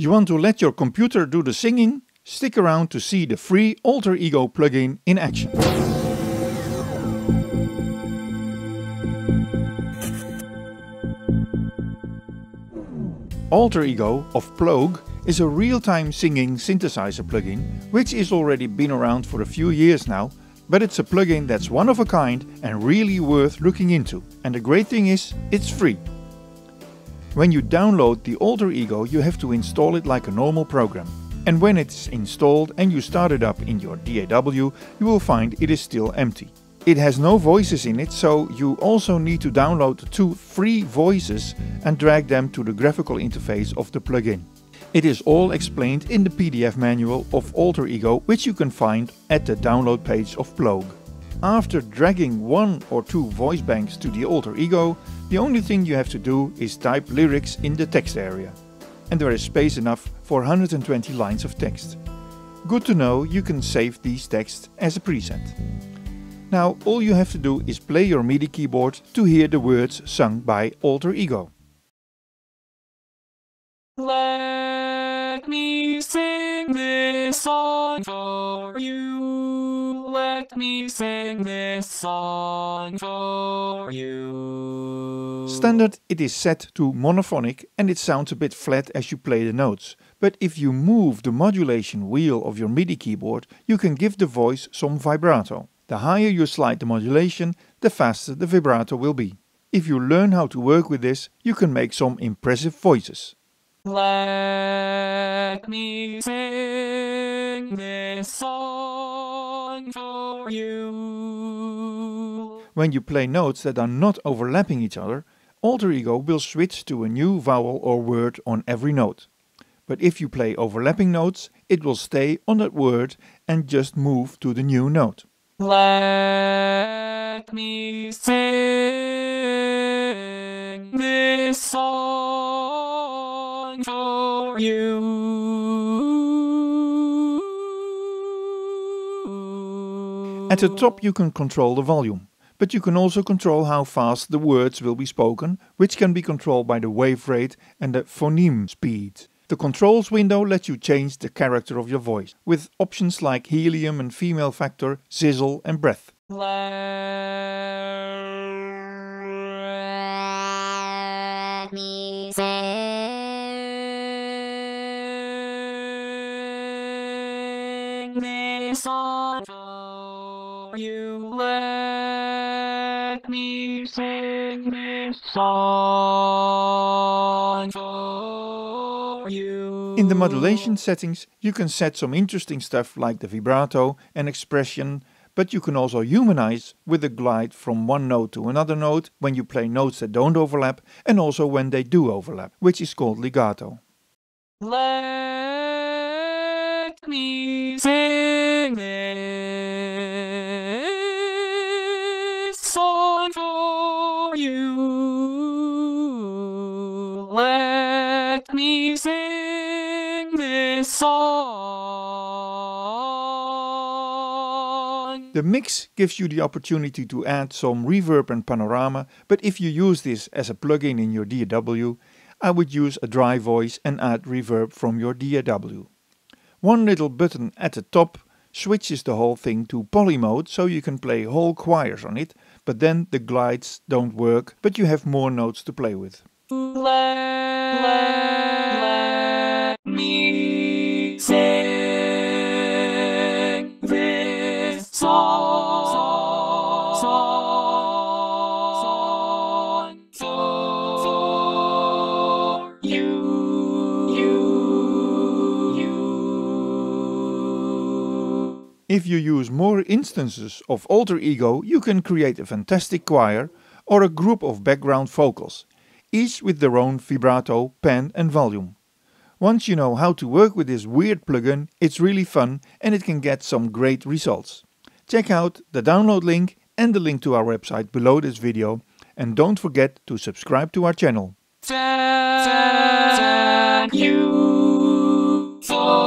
You want to let your computer do the singing? Stick around to see the free Alter Ego plugin in action. Alter Ego of Plogue is a real-time singing synthesizer plugin which is already been around for a few years now but it's a plugin that's one of a kind and really worth looking into. And the great thing is, it's free. When you download the Alter Ego you have to install it like a normal program. And when it's installed and you start it up in your DAW, you will find it is still empty. It has no voices in it, so you also need to download two free voices and drag them to the graphical interface of the plugin. It is all explained in the PDF manual of Alter Ego which you can find at the download page of Plogue. After dragging one or two voice banks to the Alter Ego, the only thing you have to do is type lyrics in the text area. And there is space enough for 120 lines of text. Good to know you can save these texts as a preset. Now all you have to do is play your MIDI keyboard to hear the words sung by Alter Ego. Let me sing this song for you. Let me sing this song for you. Standard it is set to monophonic and it sounds a bit flat as you play the notes. But if you move the modulation wheel of your MIDI keyboard you can give the voice some vibrato. The higher you slide the modulation, the faster the vibrato will be. If you learn how to work with this, you can make some impressive voices. Let me sing this song you. When you play notes that are not overlapping each other, Alter Ego will switch to a new vowel or word on every note. But if you play overlapping notes, it will stay on that word and just move to the new note. Let me sing this song for you. At the top you can control the volume, but you can also control how fast the words will be spoken, which can be controlled by the wave rate and the phoneme speed. The controls window lets you change the character of your voice, with options like helium and female factor, sizzle and breath. Let me you. Let me sing this song for you. In the modulation settings you can set some interesting stuff like the vibrato and expression but you can also humanize with a glide from one note to another note when you play notes that don't overlap and also when they do overlap, which is called legato. Let me sing this you. Let me sing this song. The mix gives you the opportunity to add some reverb and panorama, but if you use this as a plugin in your DAW, I would use a dry voice and add reverb from your DAW. One little button at the top switches the whole thing to poly mode so you can play whole choirs on it, but then the glides don't work, but you have more notes to play with. If you use more instances of Alter Ego, you can create a fantastic choir or a group of background vocals, each with their own vibrato, pan and volume. Once you know how to work with this weird plugin, it's really fun and it can get some great results. Check out the download link and the link to our website below this video and don't forget to subscribe to our channel. Thank you for.